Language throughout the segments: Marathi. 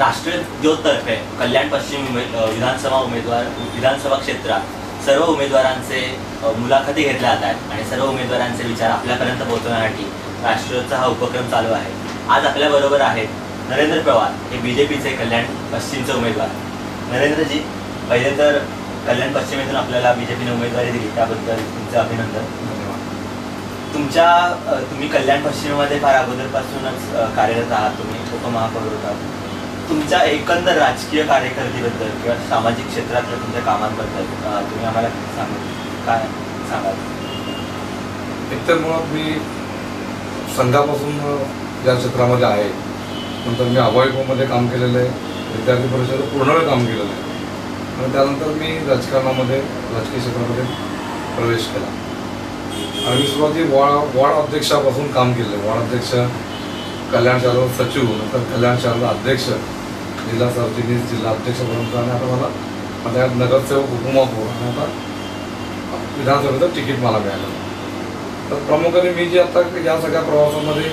राष्ट्रीय राष्ट्रज्योततर्फे कल्याण पश्चिम उमेद विधानसभा उमेदवार विधानसभा क्षेत्रात सर्व उमेदवारांचे मुलाखती घेतल्या जात आहेत आणि सर्व उमेदवारांचे विचार आपल्यापर्यंत पोहोचवण्यासाठी राष्ट्रचा हा उपक्रम चालू आहे. आज आपल्याबरोबर आहेत नरेंद्र पवार हे बी जे पीचे कल्याण पश्चिमचे उमेदवार. नरेंद्रजी पहिले तर कल्याण पश्चिमेतून आपल्याला बी जे पीने उमेदवारी दिली त्याबद्दल तुमचं अभिनंदन. तुमच्या तुम्ही कल्याण पश्चिमेमध्ये फार अगोदरपासूनच कार्यरत आहात तुम्ही उपमहापौर होता तुमच्या एकंदर राजकीय कार्यकर्तीबद्दल किंवा सामाजिक क्षेत्रातल्या तुमच्या कामांबद्दल तुम्ही आम्हाला सांगू काय सांगाल? एकतर मुळात मी संघापासून या क्षेत्रामध्ये आहे नंतर मी अभयपूमध्ये काम केलेलं आहे विद्यार्थी परिषदेत पूर्ण वेळ काम केलेलं आहे. आणि त्यानंतर मी राजकारणामध्ये राजकीय क्षेत्रामध्ये प्रवेश केला. आणि मी सुरुवाती वॉर्ड वॉर्ड अध्यक्षापासून काम केलं. आहे वॉर्ड अध्यक्ष कल्याण शहर सचिव नंतर कल्याण शहराचा अध्यक्ष जिल्हा सरचिटणीस जिल्हा अध्यक्षपर्यंत आणि आता मला आता नगरसेवक उपमहापौर आणि आता विधानसभेचं तिकीट मला मिळालं. तर प्रामुख्याने मी जी आता या सगळ्या प्रवासामध्ये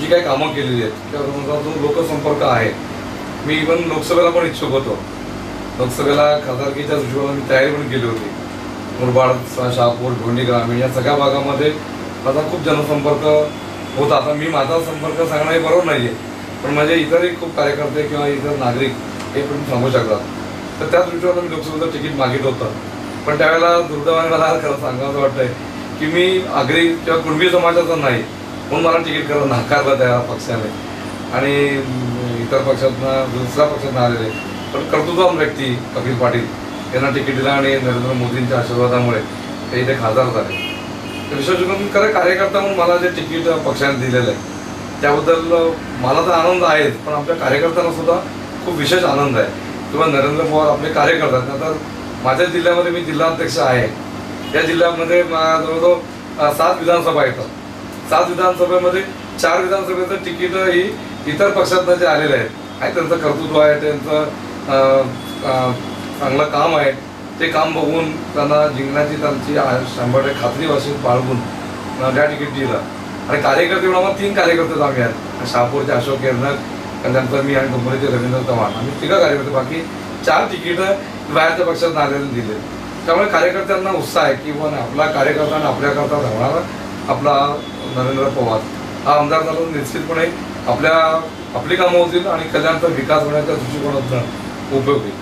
जी काही कामं केलेली आहेत किंवा जो लोकसंपर्क आहे मी इवन लोकसभेला पण इच्छुक होतो. लोकसभेला खासदारकीच्या हिशोबाने मी तयारी पण केली होती. मुरबाड शहापूर ढोंडी ग्रामीण या सगळ्या भागामध्ये माझा खूप जनसंपर्क होता. आता मी माझा संपर्क सांगणं हे बरोबर नाही आहे पण माझे इतरही खूप कार्यकर्ते किंवा इतर नागरिक हे पण सांगू शकतात. तर त्या दृष्टीवर मी लोकसभेचं तिकीट मागित होतं. पण त्यावेळेला दुर्दैवाने मला खरं सांगावं वाटतंय की मी आगरी किंवा कुणबी समाजाचा नाही म्हणून मला तिकीट करायला नाकारलं त्या पक्षाने. आणि इतर पक्षातनं दुसऱ्या पक्षातनं आलेले. पण कर्तृत्वान व्यक्ती कपिल पाटील यांना तिकीट दिलं आणि नरेंद्र मोदींच्या आशीर्वादामुळे ते इथे खासदार झाले. विशेष करून खरं कार्यकर्ता म्हणून मला जे तिकीट पक्षाने दिलेलं आहे त्याबद्दल मला तर आनंद आहेच पण आमच्या कार्यकर्त्यांना सुद्धा खूप विशेष आनंद आहे. किंवा नरेंद्र पवार आपले कार्यकर्ते आहेत. तर माझ्या जिल्ह्यामध्ये मी जिल्हाध्यक्ष आहे. या जिल्ह्यामध्ये मा- जवळजवळ सात विधानसभा येतात सात विधानसभेमध्ये चार विधानसभेचं तिकीट ही इतर पक्षातनं जे आलेले आहेत. आहे त्यांचं कर्तृत्व आहे त्यांचं चांगलं काम आहे. ते काम बघून त्यांना जिंकण्याची त्यांची शंभर टक्के खात्री वाशी बाळगून त्या तिकीट दिलं. आणि कार्यकर्ते म्हणून आम्हाला तीन कार्यकर्ते आम्ही आहेत शहापूरचे अशोक केरनक त्यानंतर मी आणि डोंबरीचे रवींद्र चव्हाण. आम्ही तिघं कार्यकर्ते बाकी चार तिकीटं बाहेरच्या पक्षात आलेले दिले. त्यामुळे कार्यकर्त्यांना उत्साह आहे की बुवा आपला कार्यकर्ता आणि आपल्याकरता धावणारा आपला नरेंद्र पवार. हा आमदार झाला निश्चितपणे आपल्या आपली कामं होतील आणि कल्याणचा विकास होण्याच्या दृष्टिकोनातून उपयोग. होईल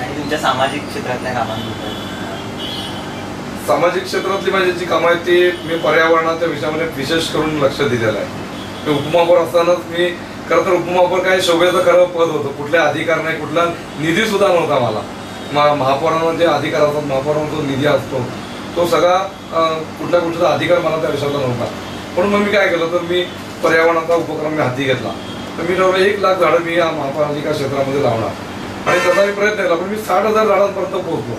आणि तुमच्या सामाजिक क्षेत्रातल्या कामांबद्दल? सामाजिक क्षेत्रातली माझी जी कामं आहेत ती मी पर्यावरणाच्या विषयामध्ये विशेष करून लक्ष दिलेलं आहे. मी उपमहापौर असतानाच मी खरं तर उपमहापौर काय शोभेचं खरं पद होतं. कुठल्या अधिकार नाही कुठला निधी सुद्धा नव्हता मला. मा- महापौरांना जे अधिकार असतात महापौरांना जो निधी असतो तो सगळा कुठल्या कुठला अधिकार मला त्या विषयाला नव्हता. म्हणून मग मी काय केलं तर मी पर्यावरणाचा उपक्रम मी हाती घेतला. तर मी ठरवलं एक लाख झाडं मी या महापालिका क्षेत्रामध्ये लावणार. आणि त्याचा मी प्रयत्न केला पण मी साठ हजार झाडांपर्यंत पोहोचलो.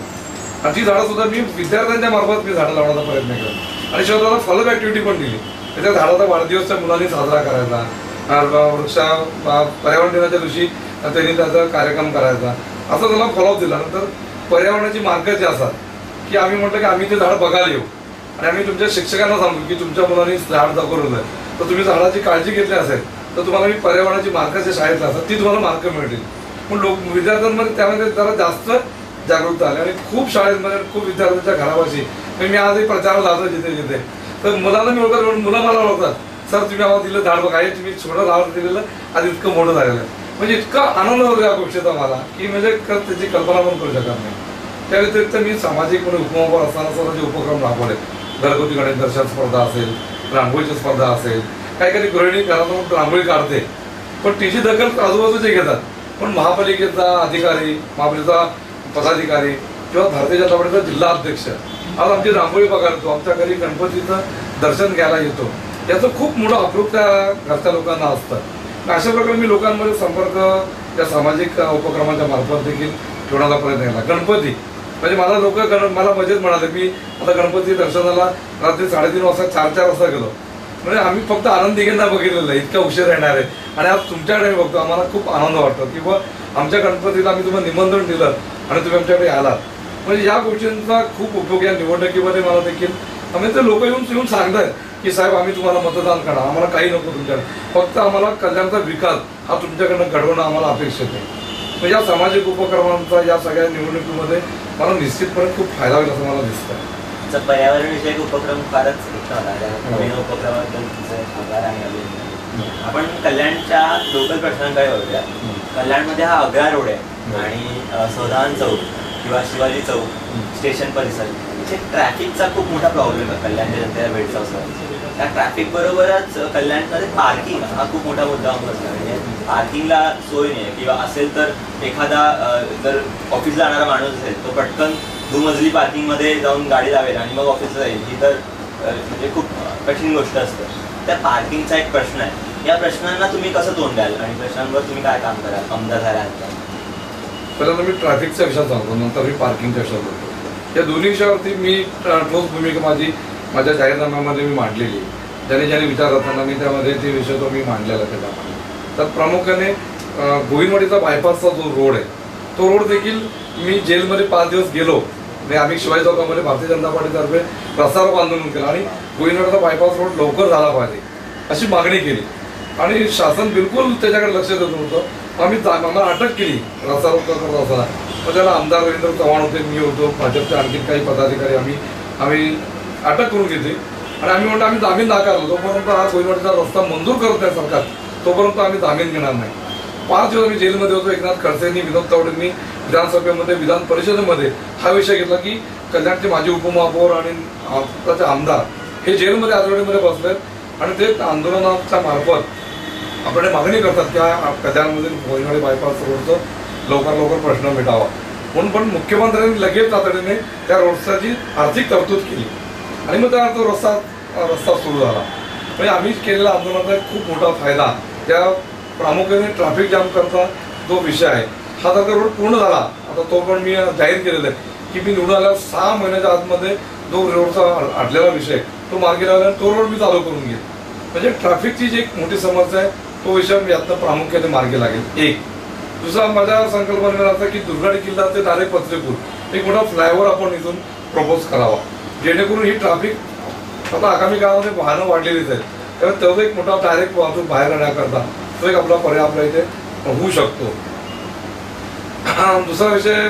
अशी झाडं सुद्धा मी विद्यार्थ्यांच्या मार्फत मी झाडं लावण्याचा प्रयत्न केला. आणि शेवटाला फॉलोअप ऍक्टिव्हिटी पण दिली. त्याच्या झाडाचा वाढदिवस त्या मुलांनी साजरा करायचा. वृक्षा पर्यावरण दिनाच्या दिवशी त्यांनी त्याचा कार्यक्रम करायचा. असं त्याला फॉलोअप दिला. नंतर पर्यावरणाची मार्ग जे असतात की आम्ही म्हटलं की आम्ही ते झाड बघायला येऊ. आणि आम्ही तुमच्या शिक्षकांना सांगू की तुमच्या मुलांनी झाड दाखवलं तर तुम्ही झाडाची काळजी घेतली असेल तर तुम्हाला मी पर्यावरणाची मार्क जे शाळेतला असतात ती तुम्हाला मार्क मिळतील. पण लोक विद्यार्थ्यांमध्ये त्यामध्ये जरा जास्त जागरूकता आली आणि खूप शाळेमध्ये खूप विद्यार्थ्यांच्या घरापाशी. मी आजही प्रचार लावतो जिथे जिथे. तर मुलांना मी ओळखत म्हणून मुलं मला ओळखतात. सर तुम्ही आम्हाला दिलं झाड बघा. हे तुम्ही छोटं झाड दिलेलं आज इतकं मोठं झालेलं आहे. म्हणजे इतका आनंद होतो या गोष्टीचा मला की म्हणजे त्याची कल्पना पण करू शकत नाही. त्या व्यतिरिक्त मी सामाजिक म्हणून उपमहापौर असताना सर्व जे उपक्रम राबवले. घरगुती गणेश दर्शन स्पर्धा असेल रांगोळीची स्पर्धा असेल काही काही गृहिणी घरातून रांगोळी काढते. पण तिची दखल आजूबाजूचे घेतात. पण महापालिकेचा अधिकारी महापालिकेचा पदाधिकारी किंवा भारतीय जनता पार्टीचा जिल्हा अध्यक्ष. आज आमची रांगोळी बघायला आमच्या घरी गणपतीचं दर्शन घ्यायला येतो. याचं खूप मोठं अप्रूप त्या घरच्या लोकांना असतं. अशा प्रकारे मी लोकांमध्ये संपर्क या सामाजिक उपक्रमांच्या मार्फत देखील ठेवण्याचा प्रयत्न केला. गणपती. म्हणजे मला लोक मला मजेत म्हणाले मी आता गणपती दर्शनाला रात्री साडेतीन वाजता चार चार वाजता गेलो. म्हणजे आम्ही फक्त आनंद दिघेंना बघितलेलं आहे. इतका उशीर येणार आहे. आणि आज तुमच्याकडे बघतो आम्हाला खूप आनंद वाटतो. किंवा आमच्या गणपतीला आम्ही तुम्हाला निमंत्रण दिलं. आणि तुम्ही आमच्याकडे आलात. म्हणजे या गोष्टींचा खूप उपयोग या निवडणुकीमध्ये मला देखील आम्ही ते लोक येऊन येऊन सांगतायत की साहेब आम्ही तुम्हाला मतदान करा. आम्हाला काही नको तुमच्याकडे. फक्त आम्हाला कल्याणचा विकास हा तुमच्याकडनं घडवणं आम्हाला अपेक्षित आहे. मग या सामाजिक उपक्रमांचा या सगळ्या निवडणुकीमध्ये मला निश्चितपणे खूप फायदा होईल असं मला दिसतं पर्यावरण विषयक उपक्रम फारच नवीन उपक्रमाबद्दल तुमचे आभार आपण कल्याणच्या लोकल प्रश्नांकडे वळूया. कल्याणमध्ये हा अग्रा रोड आहे. आणि सौदान चौक किंवा शिवाजी चौक स्टेशन परिसर इथे ट्रॅफिकचा खूप मोठा प्रॉब्लेम आहे कल्याणच्या जनतेला भेडसावचा त्या ट्रॅफिक बरोबरच कल्याणमध्ये पार्किंग हा खूप मोठा मुद्दा बसला म्हणजे पार्किंगला सोय नाही किंवा असेल तर एखादा जर ऑफिसला जाणारा माणूस असेल तो पटकन दुमजली पार्किंगमध्ये जाऊन गाडी लावेल आणि मग ऑफिसला जाईल. ही तर म्हणजे खूप कठीण गोष्ट असते. त्या पार्किंगचा एक प्रश्न आहे. या प्रश्नांना तुम्ही कसं तोंड द्याल? आणि प्रश्नांवर तुम्ही काय काम कराल? आमदार झाल्यानंतर. पहिल्यांदा मी ट्रॅफिकचा विषय सांगतो नंतर मी पार्किंगच्या विषयात बोलतो या दोन्ही विषयावरती मी ठोस भूमिका माझी माझ्या जाहीरनाम्यामध्ये मी मांडलेली ज्याने ज्याने विचार करताना मी त्यामध्ये ते विषय तो मी मांडलेला आहे त्याच्यामध्ये तर प्रामुख्याने गोविंदवाडीचा बायपासचा जो रोड आहे तो रोड देखील मी जेलमध्ये पाच दिवस गेलो. म्हणजे आम्ही शिवाजी चौकामध्ये भारतीय जनता पार्टीतर्फे प्रसार आंदोलन केलं. आणि गोविंदवाडीचा बायपास रोड लवकर झाला पाहिजे अशी मागणी केली. आणि शासन बिलकुल त्याच्याकडे लक्ष देत नव्हतं. आम्ही जा- आम्हाला अटक केली. रस्ता करत असताना मग त्याला आमदार रवींद्र चव्हाण होते मी होतो. भाजपचे आणखी काही पदाधिकारी आम्ही आम्ही अटक करून घेतली. आणि आम्ही म्हणतो आम्ही जामीन नाकारलो तोपर्यंत हा कोयनवाडीचा रस्ता मंजूर करत नाही सरकार. तोपर्यंत आम्ही जामीन घेणार नाही. पाच दिवस आम्ही जेलमध्ये होतो. एकनाथ खडसेंनी विनोद तावडेंनी विधानसभेमध्ये विधान परिषदेमध्ये हा विषय घेतला की कल्याणचे माजी उपमहापौर आणि आताचे आमदार हे जेलमध्ये आजवडीमध्ये बसलेत. आणि ते आंदोलनाच्या मार्फत आपण मागणी करतात की हा कल्याणमधील बायपास रोडचं लवकर लवकर प्रश्न मिटावा? म्हणून पण मुख्यमंत्र्यांनी लगेच तातडीने त्या रोडसाची आर्थिक तरतूद केली. आणि मग त्या तो रस्ता रस्ता सुरू झाला. म्हणजे आम्ही केलेल्या आंदोलनाचा खूप मोठा फायदा त्या प्रामुख्याने ट्रॅफिक जाम करता जो विषय आहे. हा तर रोड पूर्ण झाला आता तो पण मी जाहीर केलेला आहे की मी निवडून आल्यावर सहा महिन्याच्या आतमध्ये जो रोडचा अडलेला विषय तो मार्गी लावला तो रोड मी चालू करून घेईन. म्हणजे ट्रॅफिकची जी एक मोठी समस्या आहे तो विषय मी यातनं प्रामुख्याने मार्गी लागेल. एक. दुसरा माझ्या संकल्पनेला असा की दुर्गाडी किल्ला ते डायरेक्ट पत्रेपूर. एक मोठा फ्लायओव्हर आपण इथून प्रपोज करावा. जेणेकरून ही ट्रॅफिक आता आगामी काळामध्ये वाहनं वाढलेलीच आहेत. त्यामुळे तो एक मोठा डायरेक्ट वाहतूक बाहेर काढण्याकरता तो एक आपला पर्याय आपल्या इथे होऊ शकतो. दुसरा विषय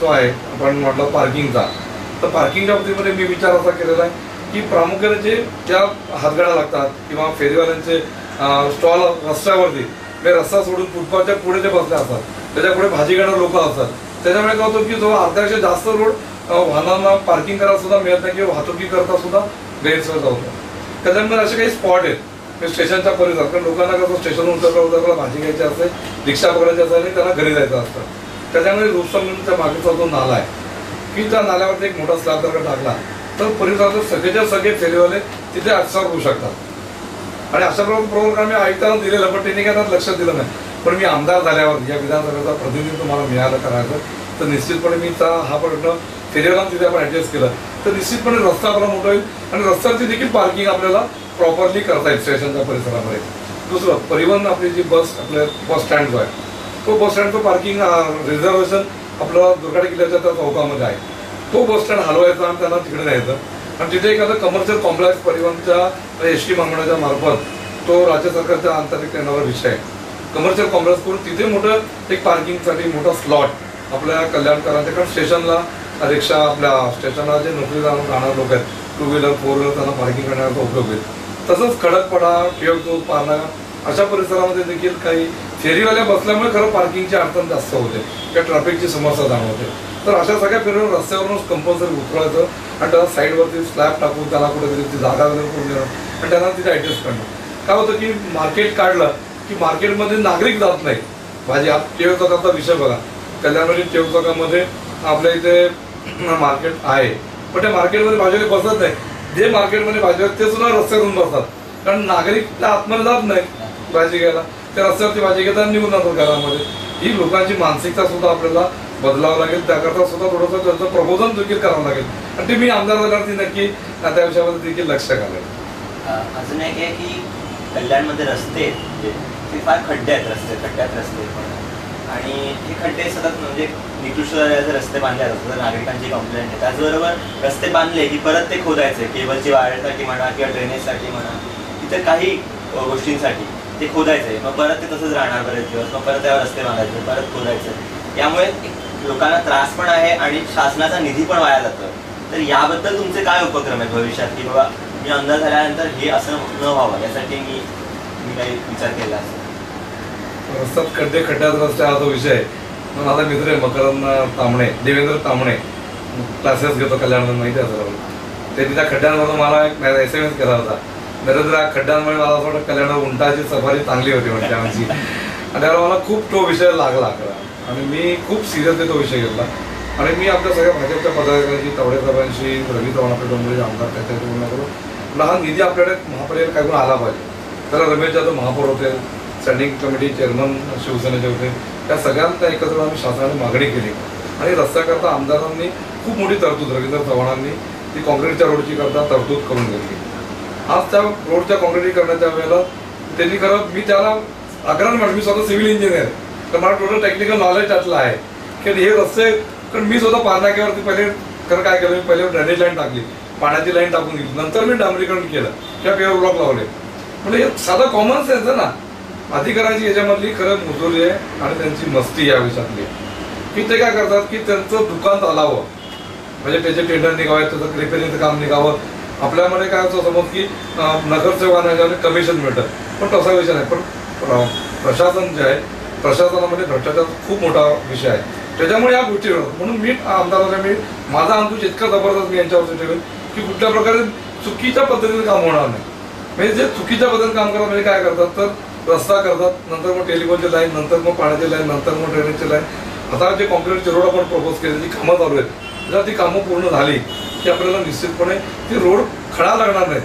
जो आहे आपण म्हटलं पार्किंगचा तर पार्किंगच्या बाबतीमध्ये मी विचार असा केलेला आहे की प्रामुख्याने जे ज्या हातगाड्या लागतात किंवा फेरीवाल्यांचे स्टॉल रस्त्यावरती. ते रस्ता सोडून फुटपाथच्या पुढे जे बसले असतात. त्याच्या पुढे भाजी घेणारे लोक असतात. त्याच्यामुळे काय होतं की जो अर्ध्यापेक्षा जास्त रोड वाहनांना पार्किंग करायला सुद्धा मिळत नाही किंवा वाहतुकी करता सुद्धा गैरसोय होतं त्याच्यामुळे असे काही स्पॉट आहेत. स्टेशनचा स्टेशनच्या परिसर कारण लोकांना कसं स्टेशन उतरला उतरला भाजी घ्यायची असते रिक्षा पकडायची असते आणि त्यांना घरी जायचं असतं. त्याच्यामुळे रुपसंगीच्या मागेचा जो नाला आहे की त्या नाल्यावरती एक मोठा स्लॅब जर टाकला तर परिसराचे सगळेच्या सगळे फेरीवाले तिथे अक्षर होऊ शकतात. आणि अशा प्रमाणे प्रोग्राम मी आयुक्तांना दिलेलं पण त्यांनी काय लक्ष दिलं नाही. पण मी आमदार झाल्यावर या विधानसभेचा प्रतिनिधित्व मला मिळालं करायचं. तर निश्चितपणे मी हा प्रश्न फेरीवाला तिथे आपण ऍडजस्ट केलं. तर निश्चितपणे रस्ता आपला मोठा होईल आणि रस्त्यावरती देखील पार्किंग आपल्याला प्रॉपरली करता येईल स्टेशनच्या परिसरामध्ये. दुसरं परिवहन आपली जी बस आपल्या बस स्टँड जो आहे तो बस स्टँड तो पार्किंग रिझर्वेशन आपलं दुर्गाडी किल्ल्याच्या त्या चौकामध्ये आहे. तो बस स्टँड हलवायचा आणि त्यांना तिकडे न्यायचं. आणि तिथे एखादं कमर्शियल कॉम्प्लेक्स परिवहनच्या एस टी मंडळाच्या मार्फत तो राज्य सरकारच्या आंतरिक येणारा विषय आहे. कमर्शियल कॉम्प्लेक्स करून तिथे मोठं एक पार्किंगसाठी मोठा स्लॉट आपल्या कल्याणकरांच्या कारण स्टेशनला रिक्षा आपल्या स्टेशनला जे नोकरी राहणार लोक आहेत टू व्हीलर फोर व्हीलर त्यांना पार्किंग करण्याचा उपयोग होईल. तसंच खडकपडा टिळक पारणा अशा परिसरामध्ये देखील काही फेरीवाल्या बसल्यामुळे खरं पार्किंगची अडचण जास्त होते. किंवा ट्रॅफिकची समस्या जाणवते. तर अशा सगळ्या फेरीवर रस्त्यावरूनच कंपल्सरी उतरायचं आणि त्याला साईडवरती स्लॅब टाकून त्याला कुठेतरी ती जागा वगैरे करून देणं आणि त्यांना तिथे ॲडजस्ट करणं. काय होतं की मार्केट काढलं की मार्केटमध्ये नागरिक जात नाही भाजी आप चौकाचा विषय बघा. कल्याणमध्ये टेव चौकामध्ये आपल्या इथे मार्केट आहे. पण त्या मार्केटमध्ये भाजीवाले बसत नाही जे मार्केटमध्ये भाजप ते सुद्धा रस्त्यावरून बसतात. कारण नागरिक त्या आतमध्ये जात नाही भाजी घ्यायला. ते रस्त्यावरती भाजी घेतात निघून जातात घरामध्ये. ही लोकांची मानसिकता सुद्धा आपल्याला बदलावं लागेल. त्याकरता सुद्धा थोडंसं त्यांचं प्रबोधन देखील करावं लागेल. आणि ते मी आमदार झाल्यावरती नक्की त्या विषयामध्ये देखील लक्ष घालेल. अजून एक आहे की कल्याणमध्ये रस्ते ते फार खड्डे आहेत रस्ते खड्ड्यात रस्ते आणि हे खड्डे सतत म्हणजे निकृष्ट रस्ते बांधले जातात. नागरिकांची कंप्लेंट आहे त्याचबरोबर रस्ते बांधले की परत ते खोदायचे. केबलची वायरसाठी म्हणा किंवा ड्रेनेजसाठी म्हणा. इतर काही गोष्टींसाठी. ते खोदायचंय. मग परत ते तसंच राहणार बरेच दिवस. मग परत त्यावर रस्ते मागायचे परत खोदायचं. यामुळे लोकांना त्रास पण आहे आणि शासनाचा निधी पण वाया जातो. तर याबद्दल तुमचे काय उपक्रम आहेत भविष्यात? की बाबा मी अंदाज झाल्यानंतर हे असं न व्हावं यासाठी मी मी काही विचार केला असेल. रस्त्यात खड्डे खड्ड्यात रस्ते हा जो विषय मग माझा मित्र आहे मकरंद तांबणे देवेंद्र तांबणे. क्लासेस घेतो कल्याण माहिती असं सर त्यांनी त्या खड्ड्यांमधून मला एक एस एम एस केला होता. नरेंद्र खड्ड्यांमुळे मला असं वाटतं कल्याण उंटाची सफारी चांगली होती म्हणजे आमची. आणि त्यावेळेला मला खूप तो विषय लागला खरा आणि मी खूप सिरियसली तो विषय घेतला. आणि मी आपल्या सगळ्या भाजपच्या पदाधिकाऱ्यांशी तवडे साहेबांशी रवी चव्हाण आपल्या डोंबरी आमदार त्याच्याशी बोलणं करू म्हणलं हा निधी आपल्याकडे महापालिकेत काय आला पाहिजे. त्याला रमेश जाधव महापौर होते स्टँडिंग कमिटी चेअरमन शिवसेनेचे होते. त्या सगळ्यांना एकत्र आम्ही शासनाने मागणी केली. आणि रस्त्याकरता आमदारांनी खूप मोठी तरतूद रवींद्र चव्हाणांनी ती काँक्रीटच्या रोडची करता तरतूद करून घेतली. आज त्या रोडच्या काँक्रिटीकरणाच्या वेळेला त्यांनी खरं मी त्याला अकरा म्हणजे मी स्वतः सिव्हिल इंजिनियर तर मला टोटल टेक्निकल नॉलेज त्यातलं आहे. की हे रस्ते कारण मी स्वतः पारनाक्यावरती पहिले खरं काय केलं मी पहिले ड्रेनेज लाईन टाकली. पाण्याची लाईन टाकून दिली. नंतर मी डांबरीकरण केलं. त्या पेवर ब्लॉक लावले. म्हणजे हे साधं कॉमन सेन्स आहे ना. अधिकाराची याच्यामधली खरं मुजुरी आहे आणि त्यांची मस्ती या विषयातली. की ते काय करतात की त्यांचं दुकान चालावं. म्हणजे त्याचे टेंडर निघावे त्याचं रिपेरिंगचं काम निघावं. आपल्यामध्ये काय होतं समज की नगरसेवकांना कमिशन मिळतं. पण तसा विषय नाही. पण प्रशासन जे आहे प्रशासनामध्ये भ्रष्टाचार खूप मोठा विषय आहे. त्याच्यामुळे या गोष्टी होतात म्हणून मी आमदाराला मी माझा अंकुश इतका जबरदस्त मी यांच्यावरती ठेवेल की कुठल्या प्रकारे चुकीच्या पद्धतीने काम होणार नाही. म्हणजे जे चुकीच्या पद्धतीने काम करतात म्हणजे काय करतात? तर रस्ता करतात नंतर मग टेलिफोनची लाईन नंतर मग पाण्याची लाईन नंतर मग ड्रेनेजची लाईन. आता जे कॉन्क्रीटचे रोड आपण प्रपोज केले जी कामं चालू आहेत जर ती कामं पूर्ण झाली की आपल्याला निश्चितपणे ती रोड खडा लागणार नाही.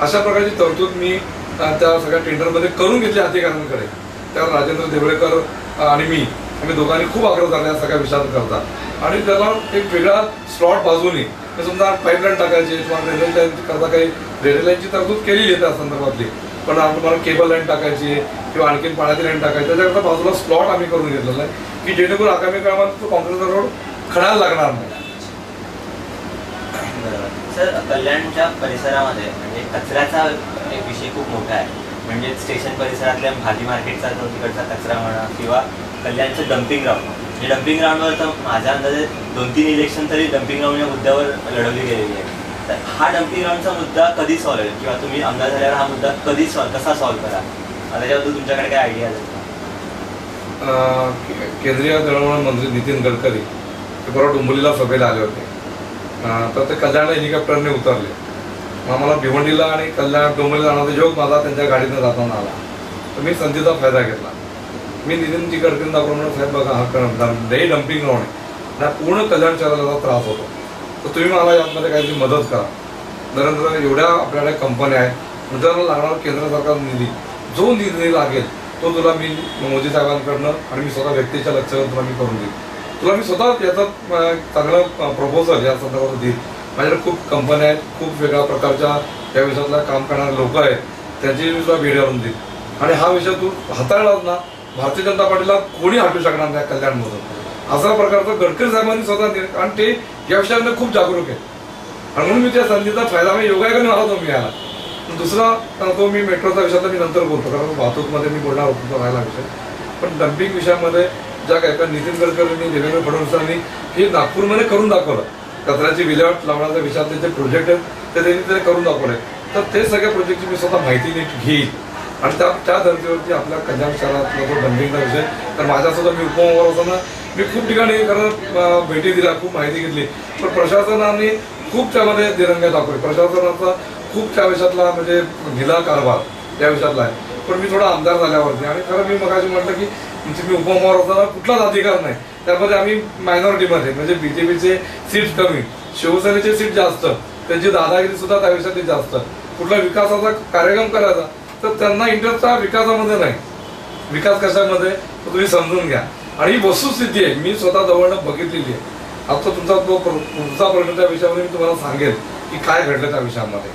अशा प्रकारची तरतूद मी त्या सगळ्या टेंडरमध्ये करून घेतली अधिकाऱ्यांकडे. त्यावर राजेंद्र देवळेकर आणि मी आम्ही दोघांनी खूप आग्रह झाला या सगळ्या विचार करता. आणि त्याला एक वेगळा स्लॉट बाजूनी म्हणजे समजा पाईपलाईन टाकायची किंवा रेल्वे लाईन करता काही रेल्वे लाईनची तरतूद केलेली आहे त्या संदर्भातली. पण तुम्हाला केबल लाईन टाकायची किंवा आणखीन पाण्याची लाईन टाकायची त्याच्याकरता बाजूला स्लॉट आम्ही करून घेतलेला आहे की जेणेकरून आगामी काळामध्ये तो कॉन्क्रीटचा रोड खडायला लागणार नाही. सर कल्याणच्या परिसरामध्ये म्हणजे कचऱ्याचा एक विषय खूप मोठा आहे. म्हणजे स्टेशन परिसरातल्या भाजी मार्केटचा जो तिकडचा कचरा म्हणा किंवा कल्याणचं डम्पिंग ग्राउंड म्हणजे डम्पिंग ग्राउंडवर तर माझ्या अंदाजे दोन तीन इलेक्शन तरी डम्पिंग ग्राउंड या मुद्द्यावर लढवली गेलेली आहे. तर हा डम्पिंग ग्राउंडचा मुद्दा कधी सॉल्व्ह होईल? किंवा तुम्ही अंदाज झाल्यावर हा मुद्दा कधी सॉल्व कसा सॉल्व्ह करा? त्याच्याबद्दल तुमच्याकडे काय आयडिया आहेत केंद्रीय दळणवळण मंत्री नितीन गडकरी ते परवा डोंबिवलीला सभेला आले होते. तर ते कल्याण हेलिकॉप्टरने उतरले. मग आम्हाला भिवंडीला आणि कल्याण डोंबरीला जाण्याचा योग माझा त्यांच्या गाडीनं जाताना आला तर मी संधीचा फायदा घेतला. मी नितीनजी गडकरी दाखवून साहेब बघा हा डे डम्पिंग ग्राउंड आहे. ना पूर्ण कल्याण शहराला त्रास होतो. तर तुम्ही मला यामध्ये काहीतरी मदत करा. नरेंद्र एवढ्या आपल्याकडे कंपन्या आहेत. मुद्द्याला लागणारा केंद्र सरकार निधी. जो निधी लागेल तो तुला मी मोदी साहेबांकडनं आणि मी स्वतः व्यक्तीच्या लक्षात तुला मी करून देईन. तुला मी स्वतः याचा चांगला चांगलं प्रपोजल या संदर्भात देईल माझ्याकडे खूप कंपन्या आहेत खूप वेगळ्या प्रकारच्या या विषयातला काम करणारे लोक आहेत. त्यांची मी तुला भेट घालून आणि हा विषय तू हाताळलास ना भारतीय जनता पार्टीला कोणी हटू शकणार नाही कल्याणमधून. असा प्रकारचा गडकरी साहेबांनी स्वतः दिला. कारण ते या विषयामध्ये खूप जागरूक आहे आणि म्हणून मी त्या संधीचा फायदा मी योगायोगाने आला तो मिळाला. दुसरा तो मी मेट्रोचा विषयाचा मी नंतर बोलतो. कारण वाहतूकमध्ये मी बोलणार होतो तो राहिला विषय. पण डम्पिंग विषयामध्ये ज्या काय काय नितीन गडकरींनी देवेंद्र फडणवीसांनी हे नागपूरमध्ये करून दाखवलं. कचऱ्याची विल्हेवाट लावण्याचा विचार त्यांचे प्रोजेक्ट आहेत ते त्यांनी ते करून दाखवले. तर ते सगळ्या प्रोजेक्टची मी स्वतः माहिती नीट घेईल. आणि त्या त्या धर्तीवरती आपल्या कल्याण शहरातला जो बंदिंगचा विषय तर माझ्यासुद्धा मी उपमहापौर असताना मी खूप ठिकाणी खरं भेटी दिल्या खूप माहिती घेतली. पण प्रशासनाने खूप त्यामध्ये दिरंग्या दाखवली. प्रशासनाचा खूप त्या विषयातला म्हणजे गिला कारभार या विषयातला आहे. पण मी थोडा आमदार झाल्यावरती. आणि खरं मी मग म्हटलं की म्हणजे मी उपमहार असताना कुठलाच अधिकार नाही. त्यामध्ये आम्ही मायनॉरिटीमध्ये म्हणजे बीजेपीचे सीट कमी. शिवसेनेचे सीट जास्त. त्यांची दादागिरी सुद्धा त्या विषयात जास्त. कुठला विकासाचा कार्यक्रम करायचा तर त्यांना इंटरेस्ट हा विकासामध्ये नाही. विकास कशामध्ये? तुम्ही समजून घ्या. आणि ही वस्तुस्थिती आहे. मी स्वतः जवळनं बघितलेली आहे. आता तुमचा तो पुढचा प्रश्न त्या विषयामध्ये मी तुम्हाला सांगेल की काय घडलं त्या विषयामध्ये.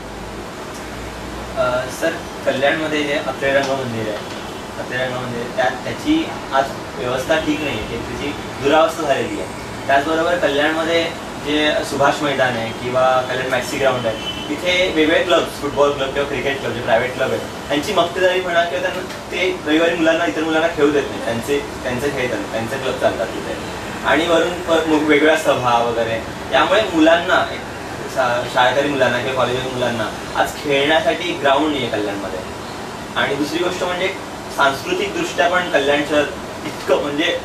सर कल्याणमध्ये जे अक्षयरंग मंदिर आहे. सत्यरंग मंदिर त्या त्याची आज व्यवस्था ठीक नाही आहे. त्याची दुरावस्था झालेली आहे. त्याचबरोबर कल्याणमध्ये जे सुभाष मैदान आहे किंवा कल्याण मॅक्सी ग्राउंड आहे तिथे वेगवेगळे क्लब फुटबॉल क्लब किंवा क्रिकेट क्लब जे प्रायव्हेट क्लब आहेत त्यांची मक्तेदारी म्हणा किंवा त्यांना ते रविवारी मुलांना इतर मुलांना खेळू देत नाही. त्यांचे त्यांचे खेळ चालतात त्यांचे क्लब चालतात तिथे. आणि वरून वेगवेगळ्या सभा वगैरे. त्यामुळे मुलांना एक शाळकरी मुलांना किंवा कॉलेजच्या मुलांना आज खेळण्यासाठी ग्राउंड नाही आहे कल्याणमध्ये. आणि दुसरी गोष्ट म्हणजे सांस्कृतिकदृष्ट्या पण कल्याण शहर इतकं म्हणजे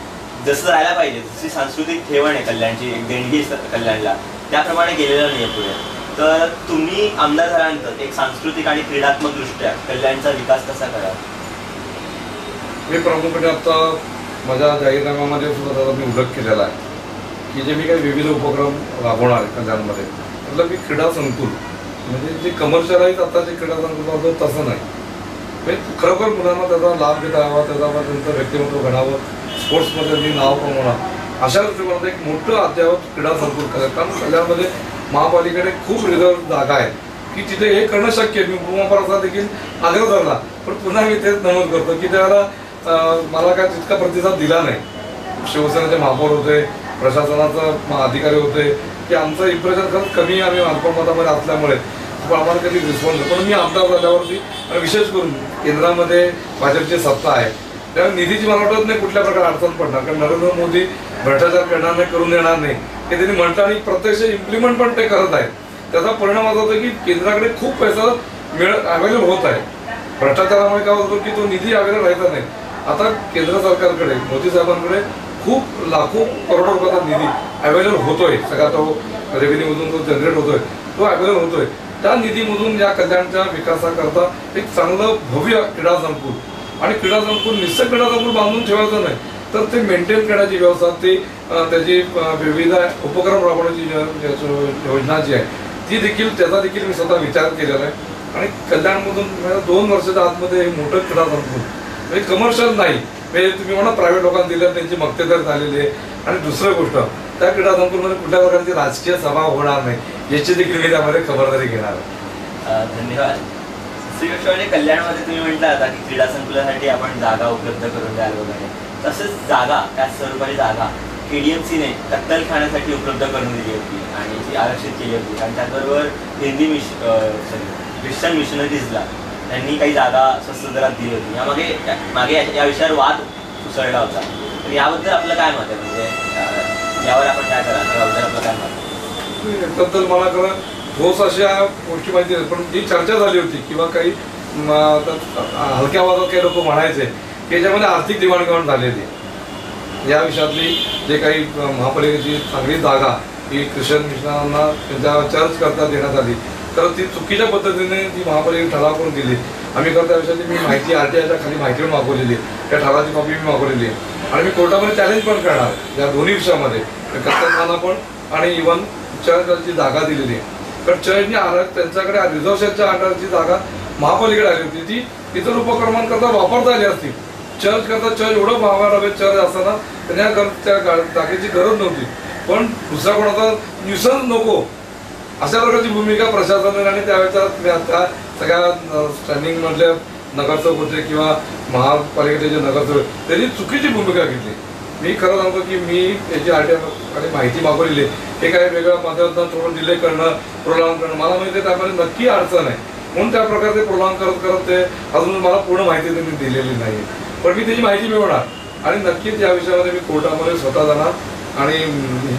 जसं राहायला पाहिजे जशी सांस्कृतिक ठेवण आहे कल्याणची एक देणगी कल्याणला. त्याप्रमाणे गेलेलं नाही आहे पुढे. तर तुम्ही आमदार झाल्यानंतर एक सांस्कृतिक आणि क्रीडात्मक दृष्ट्या कल्याणचा विकास कसा करा हे प्रामुख्याने आता माझ्या जाहीरनाम्यामध्ये सुद्धा मी उल्लेख केलेला आहे की जे मी काही विविध उपक्रम राबवणार आहे कल्याणमध्ये मतलब मी क्रीडा संकुल. म्हणजे जे कमर्शियलाइज आता जे क्रीडा संकुल होतं तसं नाही. म्हणजे खरोखर मुलांना त्याचा लाभ घेता यावा त्याचा त्यांचं व्यक्तिमत्व घडावं स्पोर्ट्समध्ये मी नाव कमवणार. अशा दृष्टीकोनात एक मोठं अद्ययावत क्रीडा संकुल करायचं कारण कल्याणमध्ये महापालिकेकडे खूप रिझर्व जागा आहेत. की तिथे हे करणं शक्य आहे. मी उपमापराचा देखील आग्रह धरला. पण पुन्हा मी तेच नमूद करतो की त्याला मला काय तितका प्रतिसाद दिला नाही. शिवसेनेचे महापौर होते प्रशासनाचा अधिकारी होते की आमचं इम्प्रेशन खरंच कमी आम्ही अल्पमतामध्ये असल्यामुळे. आम्हाला कधी रिस्पॉन्स पण मी आमदार झाल्यावरती आणि विशेष करून केंद्रामध्ये भाजपची सत्ता आहे. त्यामुळे निधीची मला वाटत नाही कुठल्या प्रकारे अडचण पडणार कारण नरेंद्र मोदी भ्रष्टाचार करणार नाही करून देणार नाही. हे त्यांनी म्हणतात आणि प्रत्यक्ष इम्प्लिमेंट पण ते करत आहेत. त्याचा परिणाम असा होतो की केंद्राकडे खूप पैसा मिळ अवेलेबल होत आहे. भ्रष्टाचारामुळे काय होतो की तो निधी अवेलेबल राहायचा नाही. आता केंद्र सरकारकडे मोदी साहेबांकडे खूप लाखो करोडो रुपयाचा निधी अवेलेबल होतोय. सगळा तो रेव्हेन्यूमधून तो जनरेट होतोय. तो अवेलेबल होतोय. त्या निधीमधून या कल्याणच्या विकासाकरता एक चांगलं भव्य क्रीडा संकुल आणि क्रीडा संकुल निश्चित क्रीडा संकुल बांधून ठेवायचं नाही तर ते मेंटेन करण्याची व्यवस्था ते त्याची विविध उपक्रम राबवण्याची योजना जी आहे ती देखील त्याचा देखील मी स्वतः विचार केलेला आहे. आणि कल्याणमधून दोन वर्षाच्या आतमध्ये हे मोठं क्रीडा संकुल म्हणजे कमर्शियल नाही म्हणजे तुम्ही म्हणा प्रायव्हेट लोकांना दिलं त्यांची मक्तेदार झालेली आहे. आणि दुसरं गोष्ट त्या क्रीडा संकुलमध्ये कुठल्या प्रकारची राजकीय सभा होणार नाही याची देखील मी त्यामध्ये खबरदारी घेणार आहे. धन्यवाद. श्री गोष्ट कल्याणमध्ये तुम्ही म्हटलं आता की क्रीडा संकुलासाठी आपण जागा उपलब्ध करून द्याल वगैरे. तसंच जागा त्या स्वरूपाची जागा केडीएमसीने कत्तल खाण्यासाठी उपलब्ध करून दिली होती आणि ती आरक्षित केली होती. आणि त्याचबरोबर हिंदी मिश सॉरी ख्रिश्चन मिशनरीजला त्यांनी काही जागा स्वस्त दरात दिली होती. यामागे मागे या- विषयावर वाद उसळला होता. तर याबद्दल आपलं काय मत आहे? म्हणजे यावर आपण काय कराल याबद्दल आपलं काय मत त्याबद्दल मला खरं ठोस अशा गोष्टी माहिती नाही. पण जी चर्चा झाली होती किंवा काही हलक्या वादात काही लोक म्हणायचे की याच्यामध्ये आर्थिक देवाणघेवाण झालेली या विषयातली जे काही महापालिकेची चांगली जागा ही ख्रिश्चन मिशनांना त्यांच्या चर्च करता देण्यात आली. तर ती चुकीच्या पद्धतीने ती महापालिकेने ठराव करून दिली. आम्ही करता त्या विषयाची मी माहिती आर टी आयच्या खाली माहिती पण मागवलेली आहे. त्या ठरावाची कॉपी मी मागवलेली आहे. आणि मी कोर्टामध्ये चॅलेंज पण करणार या दोन्ही विषयामध्ये. कत्तलखाना पण आणि इव्हन चर्चची जागा दिलेली आहे. तर चर्चने आर त्यांच्याकडे रिझर्वेशनच्या अंडरची जागा महापालिकेकडे आली होती. ती इतर उपक्रमांकरता वापरता आली असती. चर्च करता चर्च एवढं महागाडवे चर्च असताना त्यांना त्या गा- जागेची गरज नव्हती. पण दुसरा कोणाचा न्यूसन्स नको अशा प्रकारची भूमिका प्रशासनाने आणि त्यावेळेस मी आता सगळ्या स्टँडिंग मधल्या नगरसेवक होते किंवा महापालिकेचे जे नगरसेवक त्यांनी चुकीची भूमिका घेतली. मी खरं सांगतो की मी त्याची आर टी माहिती मागवलेली आहे. हे काही वेगळ्या माध्यमातून थोडं डिले करणं प्रोलांग करणं मला माहिती आहे त्यामध्ये नक्की अडचण आहे. म्हणून त्या प्रकारचे प्रोलांग करत करत ते अजून मला पूर्ण माहिती त्यांनी दिलेली नाही पण मी त्याची माहिती मिळवणार. आणि नक्कीच या विषयामध्ये मी कोर्टामध्ये स्वतः जाणार. आणि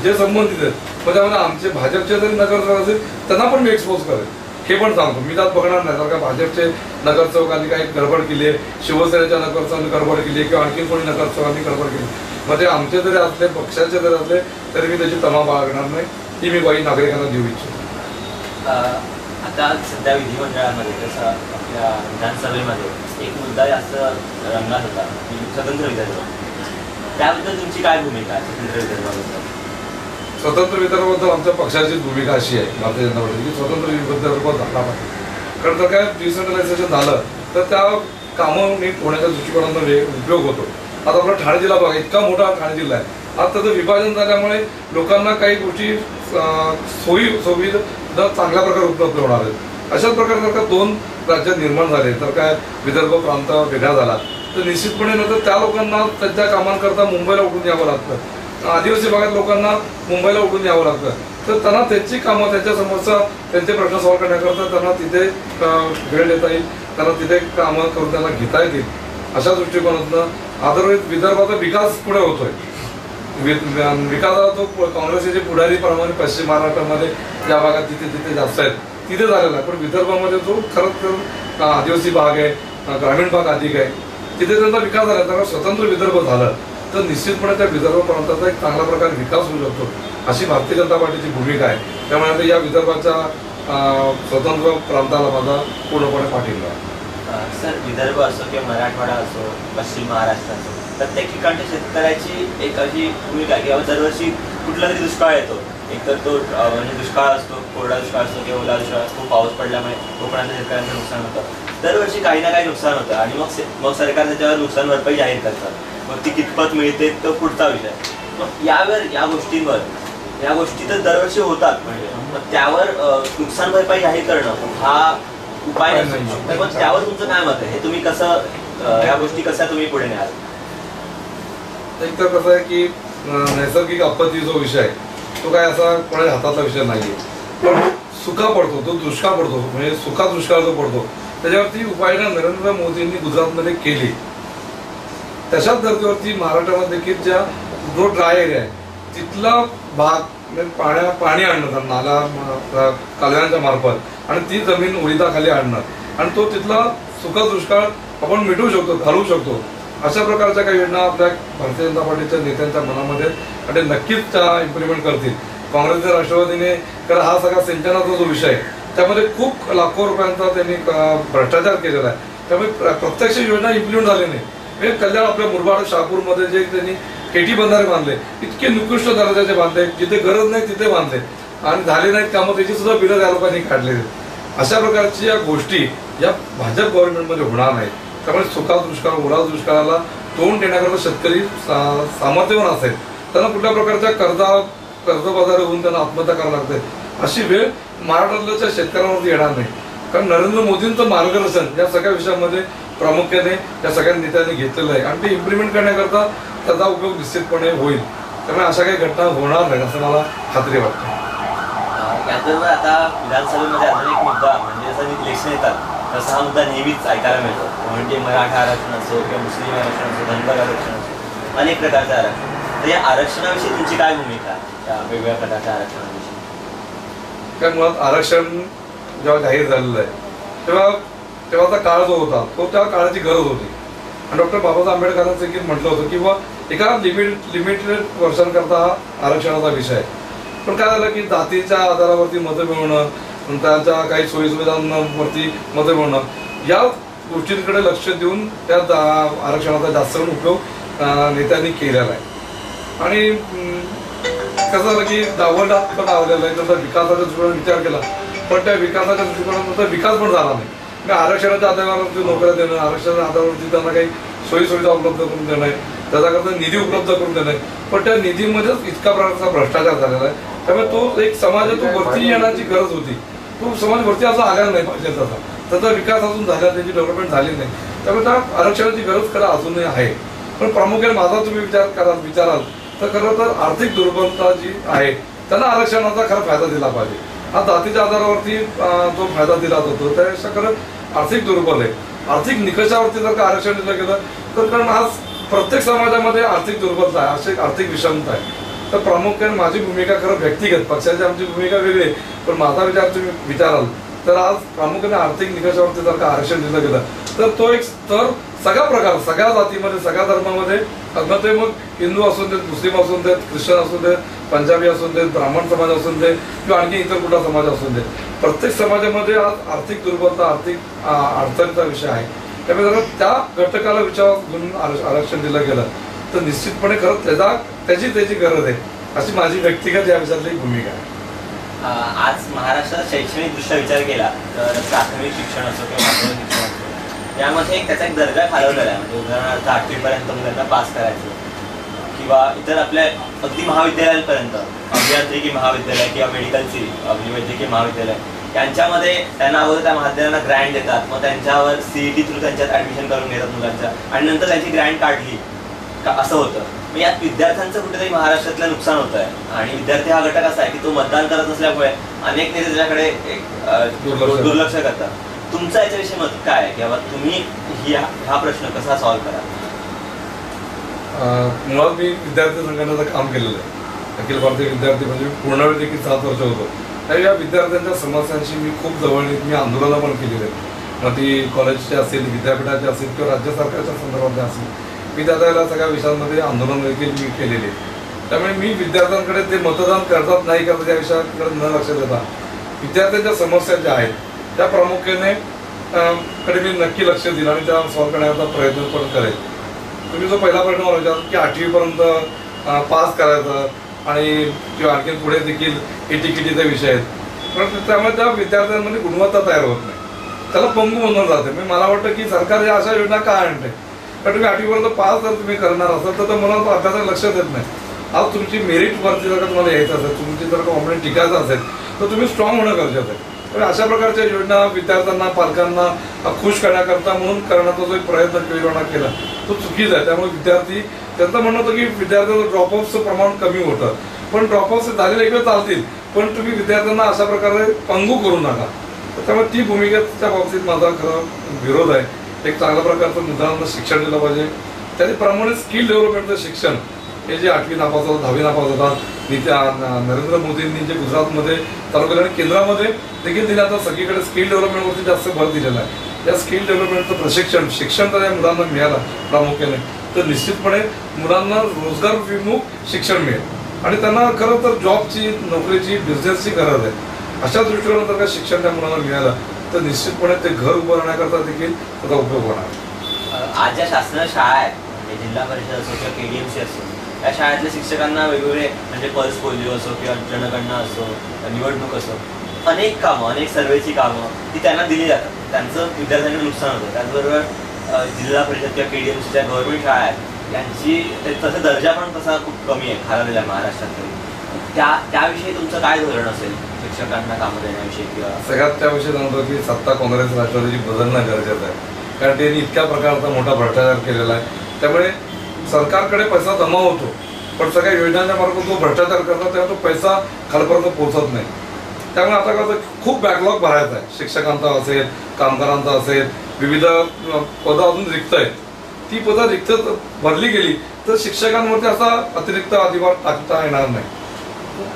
जे संबंधित आहेत. मग त्यामध्ये आमचे भाजपचे जरी नगरसेवक असेल त्यांना पण मी एक्सपोज करेल हे पण सांगतो. मी त्यात बघणार नाही. कारण का भाजपचे नगरसेवकांनी काही गडबड केली आहे. शिवसेनेच्या नगरसेवकांनी गडबड केली आहे किंवा आणखी कोणी नगरसेवकांनी गडबड केली मग ते आमचे जरी असले पक्षाचे जरी असले तरी मी त्याची तमा बाळगणार नाही. ती मी काही नागरिकांना देऊ इच्छितो. आता सध्या विधिमंडळामध्ये तसं आपल्या विधानसभेमध्ये एक मुद्दा जास्त रंगात होता. स्वतंत्र विधानसभा त्याबद्दल तुमची काय भूमिका आहे? स्वतंत्र विदर्भाबद्दल? स्वतंत्र विदर्भाबद्दल आमच्या पक्षाची भूमिका अशी आहे भारतीय जनता पार्टी की स्वतंत्र विदर्भ झाला पाहिजे. कारण जर काय डिसेंट्रलायझेशन झालं तर त्या कामं नीट होण्याच्या दृष्टिकोनातून वे- उपयोग होतो. आता आपला ठाणे जिल्हा बघा इतका मोठा ठाणे जिल्हा आहे. आता त्याचं विभाजन झाल्यामुळे लोकांना काही गोष्टी सोयी सोयी सुविधा चांगल्या प्रकारे उपलब्ध होणार आहेत. अशाच प्रकारे जर का दोन राज्य निर्माण झाले तर काय विदर्भ प्रांत वेगळा झाला तर निश्चितपणे नंतर त्या लोकांना त्यांच्या कामांकरता मुंबईला उठून यावं लागतं. आदिवासी भागात लोकांना मुंबईला उठून यावं लागतं. तर त्यांना त्यांची कामं त्यांच्या समोरचा त्यांचे प्रश्न सॉल्व्ह करण्याकरता त्यांना तिथे वेळ देता येईल त्यांना तिथे कामं करून त्यांना घेता येतील. अशा दृष्टिकोनातून अदरवाईज विदर्भाचा विकास पुढे होतोय. वि- विकासाला तो प- काँग्रेसचे जे पुढारी प्रमाणे पश्चिम महाराष्ट्रामध्ये ज्या भागात जिथे तिथे जास्त आहेत. तिथे झालेला आहे. पण विदर्भामध्ये जो खरंच तर आदिवासी भाग आहे ग्रामीण भाग अधिक आहे. तिथे त्यांचा विकास झाला त्यांना स्वतंत्र विदर्भ झालं. तर निश्चितपणे त्या विदर्भ प्रांताचा एक चांगल्या प्रकारे विकास होऊ शकतो अशी भारतीय जनता पार्टीची भूमिका आहे. त्यामुळे आता या विदर्भाच्या स्वतंत्र प्रांताला माझा पूर्णपणे पाठिंबा आहे. सर विदर्भ असो किंवा मराठवाडा असो पश्चिम महाराष्ट्र असो प्रत्येक ठिकाणच्या शेतकऱ्याची एक अशी भूमिका किंवा की दरवर्षी कुठला तरी दुष्काळ येतो. एकतर तो म्हणजे दुष्काळ असतो कोरडा दुष्काळ असतो किंवा ओला दुष्काळ असतो पाऊस पडल्यामुळे कोकणातल्या शेतकऱ्यांचं नुकसान होतं. दरवर्षी काही ना काही नुकसान होतं आणि मग मग सरकार त्याच्यावर नुकसान भरपाई जाहीर करतात. मग ती कितपत मिळते तो पुढचा विषय. मग यावर या गोष्टींवर या गोष्टी तर दरवर्षी होतात म्हणजे. मग त्यावर नुकसान भरपाई जाहीर करणं हा उपाय नसतो मग त्यावर तुमचं काय मत आहे? हे तुम्ही कसं या गोष्टी कशा तुम्ही पुढे न्याल? एक तर कसं आहे की नैसर्गिक आपत्ती जो विषय आहे. तो काय असा कोणाच्या हातातला विषय नाहीये. पण सुका पडतो तो दुष्काळ पडतो म्हणजे सुका दुष्काळ जो पडतो त्याच्यावरती उपाययोजना नरेंद्र मोदींनी गुजरातमध्ये केली. तशाच धर्तीवरती महाराष्ट्रामध्ये देखील ज्या जो ड्राय एरिया आहे तिथला भाग म्हणजे पाण्या पाणी आणणं नाला म- कालव्यांच्या मार्फत आणि ती जमीन ओलिताखाली आणणं आणि तो तिथला सुका दुष्काळ आपण मिटवू शकतो घालवू शकतो. अशा प्रकारच्या काही योजना आपल्या भारतीय जनता पार्टीच्या नेत्यांच्या मनामध्ये आणि नक्कीच त्या इम्प्लिमेंट करतील. काँग्रेसच्या राष्ट्रवादीने कारण हा सगळा सिंचनाचा जो विषय आहे त्यामध्ये खूप लाखो रुपयांचा त्यांनी भ्रष्टाचार केलेला आहे. त्यामुळे प्र- प्रत्यक्ष योजना इम्प्लिमेंट झाली नाही. म्हणजे कल्याण आपल्या मुरबाड शहापूरमध्ये जे त्यांनी केटी बंधारे बांधले इतके निकृष्ट दर्जाचे बांधले जिथे गरज नाही तिथे बांधले. आणि झाले नाहीत त्यामुळे त्याची सुद्धा बिलं त्या लोकांनी काढलेली अशा प्रकारची या गोष्टी या भाजप गव्हर्नमेंटमध्ये होणार नाहीत. त्यामुळे सुकाल दुष्काळ ओला दुष्काळाला तोंड देण्याकरता शेतकरी सा- सामर्थ्यवान असेल. त्यांना कुठल्या प्रकारच्या कर्जा कर्जबाजारी होऊन त्यांना आत्महत्या करावी लागते? अशी वेळ महाराष्ट्रातल्या शेतकऱ्यांवरती येणार नाही. कारण नरेंद्र मोदींचं मार्गदर्शन या सगळ्या विषयामध्ये प्रामुख्याने या सगळ्या नेत्यांनी घेतलेलं आहे. आणि ते इम्प्लिमेंट करण्याकरता त्याचा उपयोग निश्चितपणे होईल. त्यामुळे अशा काही घटना होणार नाही असं मला खात्री वाटते. आता विधानसभेमध्ये अजून एक मुद्दा म्हणजे इलेक्शन येतात. तसा हा मुद्दा नेहमीच ऐकायला मिळतो. म्हणजे मराठा आरक्षण असो किंवा मुस्लिम आरक्षण असो धनगर आरक्षण असो अनेक प्रकारचं आरक्षण. तर या आरक्षणाविषयी तुमची काय भूमिका त्या वेगवेगळ्या प्रकारच्या आरक्षणाविषयी. काय मुळात आरक्षण जेव्हा जाहीर झालेलं आहे तेव्हा तेव्हाचा काळ जो होता तो त्या काळाची गरज होती. आणि डॉक्टर बाबासाहेब आंबेडकरांचं देखील म्हटलं होतं की एका लिमिट लिमिटेड वर्षांकरता हा आरक्षणाचा विषय आहे. पण काय झालं की जातीच्या आधारावरती मतं मिळवणं त्यांच्या काही सोयीसुविधांवरती मतं मिळवणं या गोष्टींकडे लक्ष देऊन त्या आरक्षणाचा जास्त करून उपयोग नेत्यांनी केलेला आहे. आणि कसं झालं की दावंड पण आवलेला आहे त्याचा विकासाच्या दृष्टीने विचार केला पण त्या विकासाच्या दृष्टिकोनातून विकास पण झाला नाही. आरक्षणाच्या आधारावरती नोकऱ्या देणं आरक्षणाच्या आधारावरती त्यांना काही सोयीसुविधा उपलब्ध करून देणं आहे त्याच्याकरता निधी उपलब्ध करून देणं आहे. पण त्या निधीमध्येच इतका प्रकारचा भ्रष्टाचार झालेला आहे. त्यामुळे तो एक समाजातून वरती येण्याची गरज होती. तो समाज वरती असा आला नाही पाहिजे तसा. त्याचा विकास अजून झाला त्याची डेव्हलपमेंट झाली नाही. त्यामुळे त्या आरक्षणाची गरज खरं अजूनही आहे. पण प्रामुख्याने माझा तुम्ही विचार कराल विचाराल तर खरं तर आर्थिक दुर्बलता जी आहे त्यांना आरक्षणाचा खरा फायदा दिला पाहिजे. हा जातीच्या आधारावरती जो फायदा दिला जातो. त्यापेक्षा खरं आर्थिक दुर्बल आहे. आर्थिक निकषावरती जर का आरक्षण दिलं गेलं तर कारण आज प्रत्येक समाजामध्ये आर्थिक दुर्बलता आहे आर्थिक विषमता आहे. तर प्रामुख्याने माझी भूमिका खरं व्यक्तिगत पक्षाची आमची भूमिका वेगळी आहे पण माझा विचार तुम्ही विचाराल. तर आज प्रामुख्याने आर्थिक निकषावरती जर का आरक्षण दिलं गेलं तर तो एक स्तर सगळा प्रकार सगळ्या जातीमध्ये सगळ्या धर्मामध्ये अगदी ते मग हिंदू असून देत मुस्लिम असून देत ख्रिश्चन असून देत पंजाबी असून देत ब्राह्मण समाज असून देत किंवा आणखी इतर कुठला समाज असून देत. प्रत्येक समाजामध्ये आज आर्थिक दुर्बलता आर्थिक अडचणीचा विषय आहे. त्यामुळे जर त्या घटकाला विचार घेऊन आरक्षण दिलं गेलं. तर निश्चितपणे खरंच त्याचा त्याची त्याची गरज आहे. अशी माझी व्यक्तिगत या विषयातली भूमिका आहे. आज महाराष्ट्रात शैक्षणिक दृष्ट्या विचार केला तर प्राथमिक शिक्षण असो किंवा माध्यमिक शिक्षण असो यामध्ये त्याचा एक दर्जा खालवलेला आहे. म्हणजे उदाहरणार्थ आठवीपर्यंत मुलांना पास करायचं किंवा इतर आपल्या अगदी महाविद्यालयांपर्यंत अभियांत्रिकी महाविद्यालय किंवा मेडिकलची अभिवैद्यकीय वैद्यकीय महाविद्यालय यांच्यामध्ये त्यांना अगोदर त्या महाविद्यालयांना ग्रँड देतात. मग त्यांच्यावर सीईटी थ्रू त्यांच्यात ऍडमिशन करून घेतात मुलांच्या. आणि नंतर त्यांची ग्रँड काढली. का असं होतं? मग यात विद्यार्थ्यांचं कुठेतरी महाराष्ट्रातलं नुकसान होत आहे आणि विद्यार्थी हा घटक असा आहे की तो मतदान करत असल्यामुळे अनेक नेते त्याच्याकडे एक, दुर्लक्ष करतात. तुमचं याच्याविषयी मत काय आहे? किंवा तुम्ही ही प्रश्न कसा सॉल्व्ह करा मुळात मी विद्यार्थी संघटनेचं काम केलेलं आहे. अखिल भारतीय विद्यार्थी म्हणजे पूर्णवेळ देखील सात वर्ष होतो. तर या विद्यार्थ्यांच्या समस्यांशी मी खूप जवळ मी आंदोलनं पण केलेली आहेत. मग ती कॉलेजची असतील विद्यापीठाची असतील किंवा राज्य सरकारच्या संदर्भातल्या असतील मी त्याला सगळ्या विषयांमध्ये आंदोलन देखील मी केलेले. त्यामुळे मी विद्यार्थ्यांकडे ते मतदान करतात नाही करतात या विषयाकडे न लक्ष देता विद्यार्थ्यांच्या समस्या ज्या आहेत त्या प्रामुख्याने कडे मी नक्की लक्ष दिलं आणि त्या सॉल्व्ह करण्याचा प्रयत्न पण करेल. तुम्ही जो पहिला प्रश्न मला विचार की आठवीपर्यंत पास करायचं आणि किंवा आणखी पुढे देखील किटी किटीचे विषय आहेत. पण त्यामुळे त्या विद्यार्थ्यांमध्ये गुणवत्ता तयार होत नाही. त्याला पंगू म्हणून जाते. म्हणजे मला वाटतं की सरकार या अशा योजना का आणते कारण तुम्ही आठवीपर्यंत पास जर तुम्ही करणार असाल तर मला अभ्यासात लक्ष देत नाही. आज तुमची मेरिट वरती जर का तुम्हाला यायचं असेल तुमची जर का कॉम्पिटन्स टिकायचं असेल तर तुम्ही स्ट्रॉंग होणं गरजेचं आहे. तर अशा प्रकारच्या योजना विद्यार्थ्यांना पालकांना खुश करण्याकरता म्हणून करण्याचा जो एक प्रयत्न केला केला तो चुकीचा आहे. त्यामुळे विद्यार्थी त्यांचं म्हणणं होतं की विद्यार्थ्यांचं ड्रॉपआउटचं प्रमाण कमी होतं. पण ड्रॉपआउट झालेले एक चालतील पण तुम्ही विद्यार्थ्यांना अशा प्रकारे पंगू करू नका. तर त्यामुळे ती भूमिकेच्या बाबतीत माझा खरं विरोध आहे. एक चांगल्या प्रकारचं मुलांना शिक्षण दिलं पाहिजे. त्याचप्रमाणे स्किल डेव्हलपमेंटचं शिक्षण हे जे आठवी नापास होतात दहावी नापास होतात नित्या नरेंद्र मोदींनी जे गुजरातमध्ये चालू केलं आणि केंद्रामध्ये देखील तिने आता सगळीकडे स्किल डेव्हलपमेंटवरती जास्त भर दिलेला आहे. या स्किल डेव्हलपमेंटचं प्रशिक्षण शिक्षण जर या मुलांना मिळालं प्रामुख्याने. तर निश्चितपणे मुलांना रोजगार विमुख शिक्षण मिळेल. आणि त्यांना खरं तर जॉबची नोकरीची बिझनेसची गरज आहे. अशा दृष्टिकोनात शिक्षण त्या मुलांना मिळालं. तर निश्चितपणे ते घर उभारण्याकरता देखील त्याचा उपयोग होणार. आज ज्या शासनाच्या शाळा आहेत म्हणजे जिल्हा परिषद असो किंवा केडीएमसी असो त्या शाळेतल्या शिक्षकांना वेगवेगळे म्हणजे पल्स पोलिओ असो किंवा जनगणना असो निवडणूक असो अनेक कामं अनेक सर्वेची कामं ती त्यांना दिली जातात. त्यांचं विद्यार्थ्यांना नुकसान होतं. त्याचबरोबर जिल्हा परिषद किंवा केडीएमसीच्या गव्हर्नमेंट शाळा आहेत यांची तसा दर्जा पण तसा खूप कमी आहे खालावलेला महाराष्ट्रात तरी. त्या त्याविषयी तुमचं काय धोरण असेल? शिक्षकांना कामं देण्याविषयी किंवा सगळ्यात त्याविषयी सांगतो की सत्ता काँग्रेस राष्ट्रवादीची बदलणं गरजेचं आहे. कारण त्यांनी इतक्या प्रकारचा मोठा भ्रष्टाचार केलेला आहे. त्यामुळे सरकारकडे पैसा जमा होतो पण सगळ्या योजनांच्या मार्फत जो भ्रष्टाचार करतात तेव्हा तो पैसा खालपर्यंत पोहोचत नाही. त्यामुळे आता कसं खूप बॅकलॉग भरायचा आहे. शिक्षकांचा असेल कामगारांचा असेल विविध पदं अजून रिक्त आहेत. ती पदं रिक्त भरली गेली तर शिक्षकांवरती असा अतिरिक्त अधिभार टाकता येणार नाही.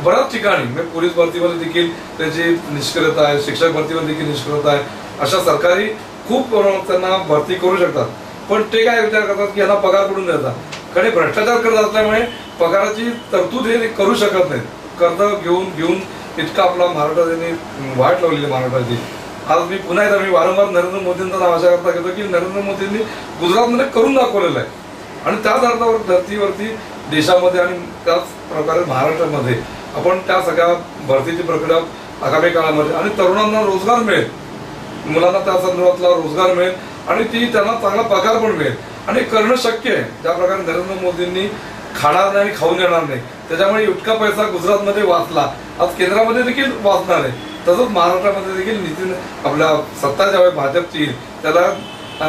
बऱ्याच ठिकाणी म्हणजे पोलीस भरतीमध्ये देखील त्याची निष्क्रियता आहे शिक्षक भरतीमध्ये देखील निष्क्रियता आहे. अशा सरकारी खूप त्यांना भरती करू शकतात. पण ते काय विचार करतात की यांना पगार कुठून द्यायचा कारण हे भ्रष्टाचार करत असल्यामुळे पगाराची तरतूद हे करू शकत नाहीत. कर्ज घेऊन घेऊन इतका आपला महाराष्ट्राने त्यांनी वाट लावलेली महाराष्ट्राची. आज मी पुन्हा एकदा मी वारंवार नरेंद्र मोदींचा नाव अशा करता घेतो की नरेंद्र मोदींनी गुजरातमध्ये करून दाखवलेलं आहे. आणि त्याच अर्थावर धर्तीवरती देशामध्ये आणि त्याच प्रकारे महाराष्ट्रामध्ये. आपण त्या सगळ्या भरतीची प्रक्रिया आगामी काळामध्ये आणि तरुणांना रोजगार मिळेल. मुलांना त्या संदर्भातला रोजगार मिळेल आणि ती त्यांना चांगला पगार पण मिळेल. आणि करणं शक्य आहे. ज्या प्रकारे नरेंद्र मोदींनी खाणार नाही आणि खाऊन येणार नाही. त्याच्यामुळे इतका पैसा गुजरातमध्ये वाचला. आज केंद्रामध्ये देखील वाचणार आहे. तसंच महाराष्ट्रामध्ये देखील नितीन आपल्या सत्ता ज्यावेळी भाजपची त्याला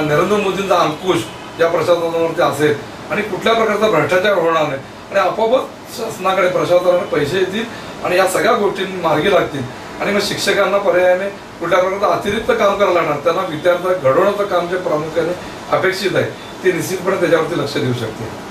नरेंद्र मोदींचा अंकुश या प्रशासनावरती असेल. आणि कुठल्या प्रकारचा भ्रष्टाचार होणार नाही. आणि आपोआपच शासनाकडे प्रशासनाने पैसे येतील आणि या सगळ्या गोष्टी मार्गी लागतील. आणि मग शिक्षकांना पर्यायाने कुठल्या प्रकारचं अतिरिक्त काम करायला लागणार. त्यांना विद्यार्थ्यांना घडवण्याचं काम जे प्रामुख्याने अपेक्षित आहे ते निश्चितपणे त्याच्यावरती लक्ष देऊ शकते